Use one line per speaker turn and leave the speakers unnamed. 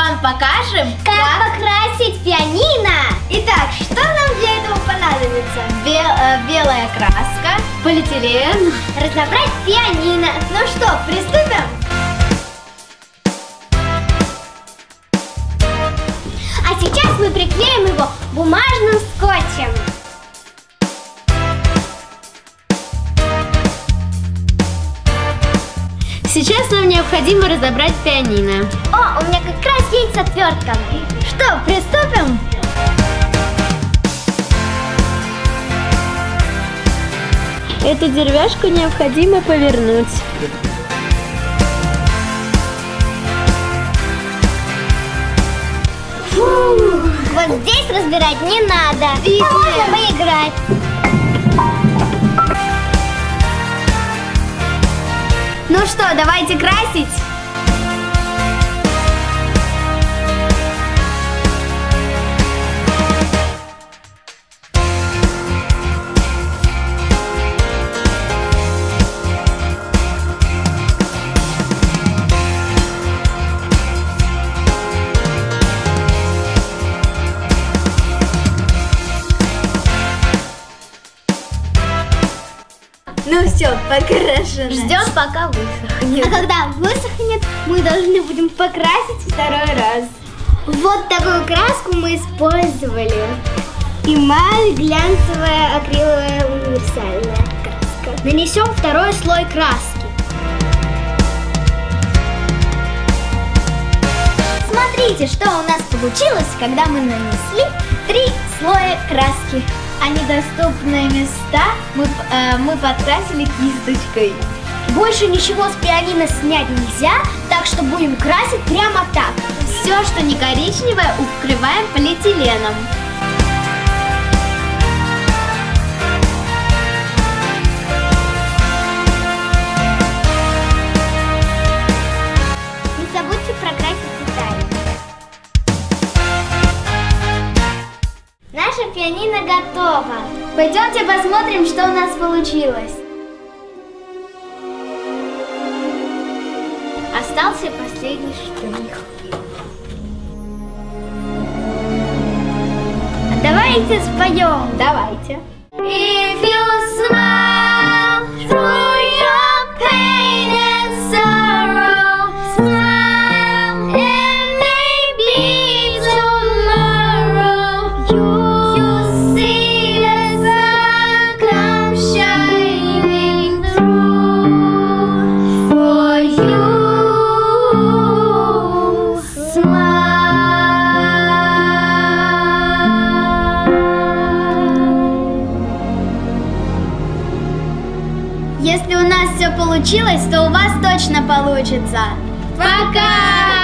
вам покажем,
Как покрасить пианино?
Итак, что нам для этого понадобится? Бел- э, белая краска, полиэтилен.
Разобрать пианино.
Ну что, приступим?
А сейчас мы приклеим его бумажным скотчем.
Сейчас нам необходимо разобрать пианино.
О, у меня как раз есть отвертка.
Что, приступим? Эту деревяшку необходимо повернуть.
Вот здесь разбирать не надо.
Видно.
Можно поиграть.
Что, давайте красить? Ну все, покрашено.
Ждем, пока высохнет. А когда высохнет, мы должны будем покрасить второй раз. Вот такую краску мы использовали. Эмаль глянцевая акриловая универсальная краска. Нанесем второй слой краски. Смотрите, что у нас получилось, когда мы нанесли три слоя краски.
А недоступные места мы, э, мы подкрасили кисточкой.
Больше ничего с пианино снять нельзя, так что будем красить прямо так.
Все, что не коричневое, укрываем полиэтиленом.
Наша пианино готово.
Пойдемте посмотрим, что у нас получилось.
Остался последний штрих. Давайте споем.
Давайте.
If
Если у нас все получилось, то у вас точно получится. Пока!